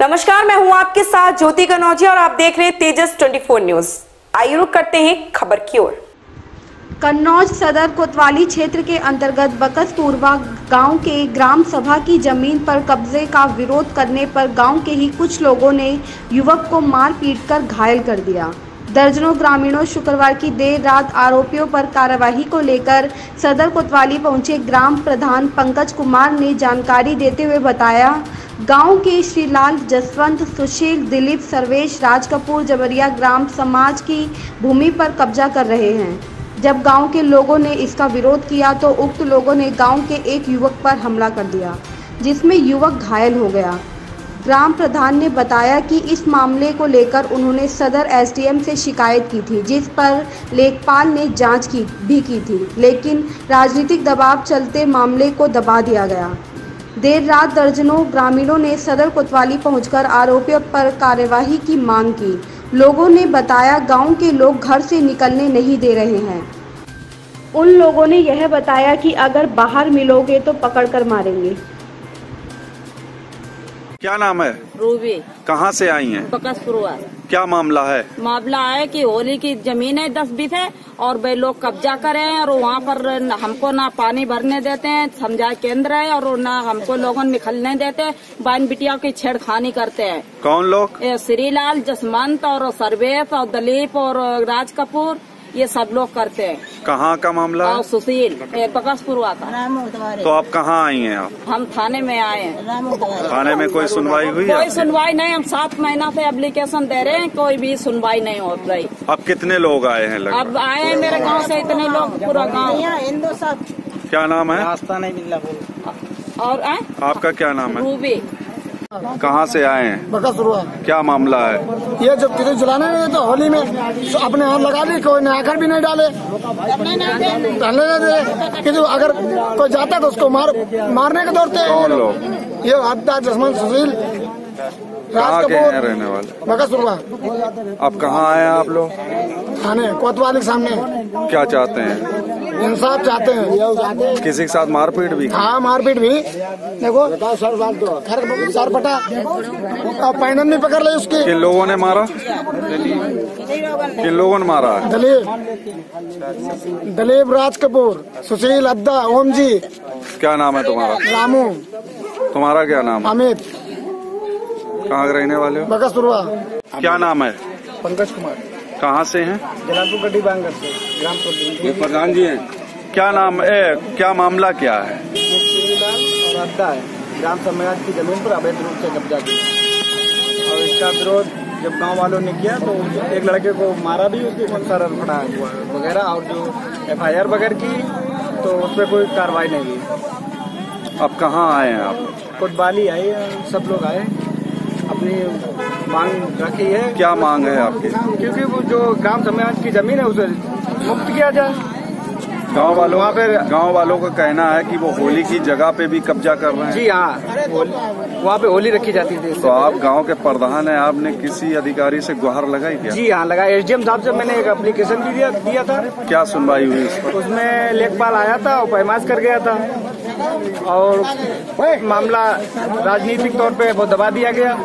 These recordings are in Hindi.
नमस्कार, मैं हूँ आपके साथ ज्योति कनौजिया और आप देख रहे हैं तेजस 24 न्यूज़। आइए रुक करते हैं खबर की ओर। कन्नौज सदर कोतवाली क्षेत्र के अंतर्गत बकसपुरवा गाँव के ग्राम सभा की ज़मीन पर कब्जे का विरोध करने पर गाँव के ही कुछ लोगों ने युवक को मार पीट कर घायल कर दिया। दर्जनों ग्रामीणों शुक्रवार की देर रात आरोपियों पर कार्यवाही को लेकर सदर कोतवाली पहुँचे ग्राम प्रधान पंकज कुमार ने जानकारी देते हुए बताया, गाँव के श्रीलाल जसवंत, सुशील, दिलीप, सर्वेश, राज कपूर, जबरिया ग्राम समाज की भूमि पर कब्जा कर रहे हैं। जब गाँव के लोगों ने इसका विरोध किया तो उक्त लोगों ने गाँव के एक युवक पर हमला कर दिया, जिसमें युवक घायल हो गया। ग्राम प्रधान ने बताया कि इस मामले को लेकर उन्होंने सदर एसडीएम से शिकायत की थी, जिस पर लेखपाल ने जाँच की, भी की थी। लेकिन राजनीतिक दबाव चलते मामले को दबा दिया गया। देर रात दर्जनों ग्रामीणों ने सदर कोतवाली पहुंचकर आरोपियों पर कार्यवाही की मांग की। लोगों ने बताया, गाँव के लोग घर से निकलने नहीं दे रहे हैं। उन लोगों ने यह बताया कि अगर बाहर मिलोगे तो पकड़कर मारेंगे। क्या नाम है? रूबी। कहाँ से आई हैं? बकसपुरवा। क्या मामला है? मामला है कि होली की ज़मीन है दस बीस है और वे लोग कब्जा करे हैं और वहाँ पर हमको ना पानी भरने देते हैं समझा केंद्र है और ना हमको लोगों निकलने देते बाइन बिटिया की छेड़खानी करते हैं। कौन लोग? श्रीलाल जसमंत और सर्वेश और दलीप और राज कपूर ये सब लोग करते हैं। कहाँ का मामला है? सुशील ये बकसपुरवा का तो आप कहाँ आई हैं आप? हम थाने में आए हैं। थाने में कोई सुनवाई हुई है कोई सुनवाई नहीं हम सात महीना से एप्लीकेशन दे रहे हैं कोई भी सुनवाई नहीं हो रही। अब कितने लोग आए हैं लगभग? अब आए हैं मेरे गाँव से इतने लोग पूरा गाँव। क्या नाम है? रास्ता नहीं मिल रहा और आपका क्या नाम है? रूबी। कहाँ से आए हैं? क्या मामला है? ये जब किसी जलाने नहीं तो होली में अपने हाथ लगा ली कोई ने आकर भी नहीं डाले। डालने दे। किंतु अगर कोई जाता तो उसको मार मारने के दौड़ते। कौन लोग? ये हद्दा जसमन सुशील। कहाँ के हैं रहने वाले? बका अब कहाँ आए हैं आप लोग? थाने कोतवाली के सामने। क्या चाहते हैं? इंसाफ चाहते हैं। किसी के साथ मारपीट भी। हाँ मारपीट भी। देखो घर सर पटा। और पैनन भी पकड़ ली उसकी। किन लोगों ने मारा? किन लोगों ने मारा? दलीप। दलीप राज कपूर सुशील अद्दा ओम जी क्या नाम है तुम्हारा? रामू। तुम्हारा क्या नाम है? अमित। कहाँ रहने वाले हो? बकस सुरवा क्या नाम है? पंकज कुमार। कहाँ से हैं? जलालपुर गड्डी बांगर से ये प्रधान जी हैं। क्या नाम है क्या मामला क्या है? और अड्डा है। ग्राम सम्मेलन की ज़मीन पर अवैध रूप से कब्जा किया। और इसका विरोध जब गाँव वालों ने किया तो एक लड़के को मारा भी उसके ऊपर सर फटा हुआ वगैरह और जो एफआईआर वगैरह की तो उस पर कोई कार्रवाई नहीं हुई। अब कहाँ आए हैं आप? कोतवाली आई सब लोग आए अपनी मांग रखी है। क्या मांग है आपकी? क्योंकि वो जो ग्राम समाज की ज़मीन है उसे मुक्त किया जाए। गाँव वालों वहाँ पे- गाँव वालों का कहना है कि वो होली की जगह पे भी कब्जा कर रहे हैं। जी हाँ वहाँ पे होली रखी जाती थी तो आप गाँव के प्रधान हैं आपने किसी अधिकारी से गुहार लगाई क्या? जी हाँ लगा एसडीएम साहब से मैंने एक एप्लीकेशन भी दिया दिया था। क्या सुनवाई हुई इस पर? उसमें लेखपाल आया था और पैमाश कर गया था। और मामला राजनीतिक तौर पे वो दबा दिया गया।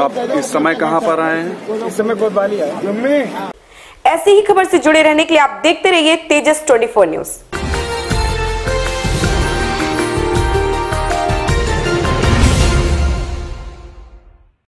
आप इस समय कहाँ पर आए हैं? इस समय कोतवाली आए ऐसी ही खबर से जुड़े रहने के लिए आप देखते रहिए तेजस 24 न्यूज़।